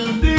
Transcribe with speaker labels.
Speaker 1: will be.